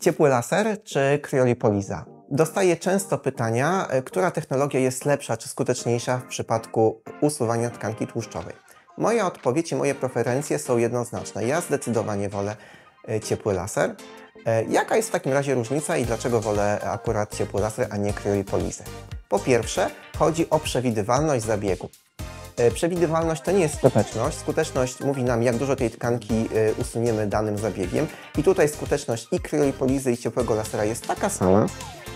Ciepły laser czy kryolipoliza? Dostaję często pytania, e, która technologia jest lepsza czy skuteczniejsza w przypadku usuwania tkanki tłuszczowej. Moja odpowiedź i moje preferencje są jednoznaczne. Ja zdecydowanie wolę e, ciepły laser. E, Jaka jest w takim razie różnica i dlaczego wolę akurat ciepły laser, a nie kryolipolizę? Po pierwsze, chodzi o przewidywalność zabiegu. E, Przewidywalność to nie jest skuteczność. Skuteczność mówi nam, jak dużo tej tkanki e, usuniemy danym zabiegiem. I tutaj skuteczność i kryolipolizy, i ciepłego lasera jest taka sama.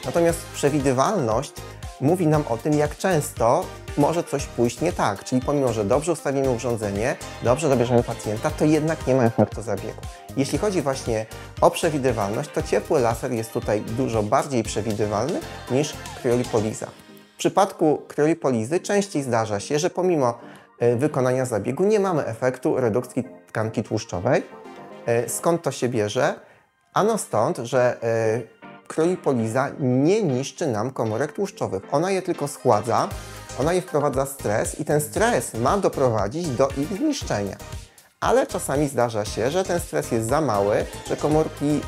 Natomiast przewidywalność mówi nam o tym, jak często może coś pójść nie tak. Czyli pomimo, że dobrze ustawimy urządzenie, dobrze dobierzemy pacjenta, to jednak nie ma efektu zabiegu. Jeśli chodzi właśnie o przewidywalność, to ciepły laser jest tutaj dużo bardziej przewidywalny niż kryolipoliza. Przypadku kryolipolizy częściej zdarza się, że pomimo e, wykonania zabiegu nie mamy efektu redukcji tkanki tłuszczowej. E, Skąd to się bierze? Ano stąd, że e, kryolipoliza nie niszczy nam komórek tłuszczowych. Ona je tylko schładza, ona je wprowadza stres i ten stres ma doprowadzić do ich zniszczenia. Ale czasami zdarza się, że ten stres jest za mały, że komórki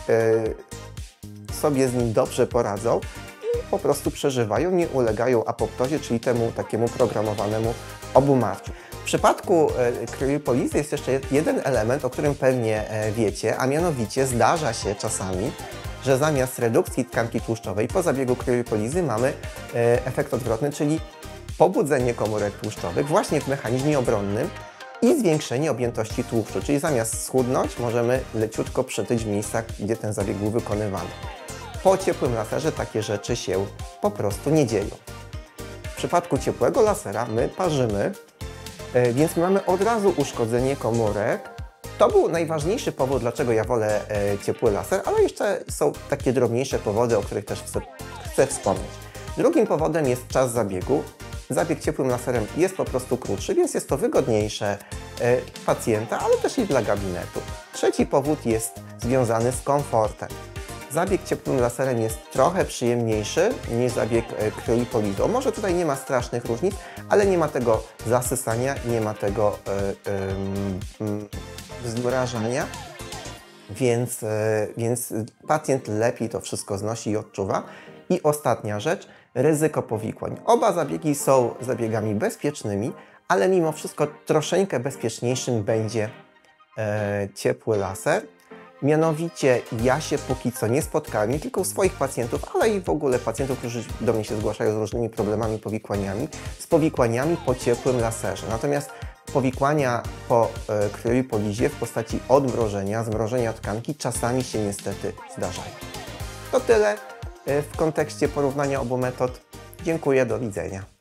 sobie z nim dobrze poradzą po prostu przeżywają, nie ulegają apoptozie, czyli temu takiemu programowanemu obumarciu. W przypadku e, kryolipolizy jest jeszcze jeden element, o którym pewnie e, wiecie, a mianowicie zdarza się czasami, że zamiast redukcji tkanki tłuszczowej po zabiegu kryolipolizy mamy e, efekt odwrotny, czyli pobudzenie komórek tłuszczowych właśnie w mechanizmie obronnym i zwiększenie objętości tłuszczu, czyli zamiast schudnąć możemy leciutko przytyć w miejscach, gdzie ten zabieg był wykonywany. Po ciepłym laserze takie rzeczy się po prostu nie dzieją. W przypadku ciepłego lasera my parzymy, e, więc mamy od razu uszkodzenie komórek. To był najważniejszy powód, dlaczego ja wolę e, ciepły laser, ale jeszcze są takie drobniejsze powody, o których też chcę, wspomnieć. Drugim powodem jest czas zabiegu. Zabieg ciepłym laserem jest po prostu krótszy, więc jest to wygodniejsze e, pacjenta, ale też i dla gabinetu. Trzeci powód jest związany z komfortem. Zabieg ciepłym laserem jest trochę przyjemniejszy niż zabieg e, kryolipolizą. Może tutaj nie ma strasznych różnic, ale nie ma tego zasysania, nie ma tego zmrażania, więc, e, więc pacjent lepiej to wszystko znosi i odczuwa. I ostatnia rzecz, ryzyko powikłań. Oba zabiegi są zabiegami bezpiecznymi, ale mimo wszystko troszeczkę bezpieczniejszym będzie ciepły laser. Mianowicie ja się póki co nie spotkałem, nie tylko u swoich pacjentów, ale i w ogóle pacjentów, którzy do mnie się zgłaszają z różnymi problemami, powikłaniami, z powikłaniami po ciepłym laserze. Natomiast powikłania po e, kryolipolizie w postaci odmrożenia, zmrożenia tkanki czasami się niestety zdarzają. To tyle e, w kontekście porównania obu metod. Dziękuję, do widzenia.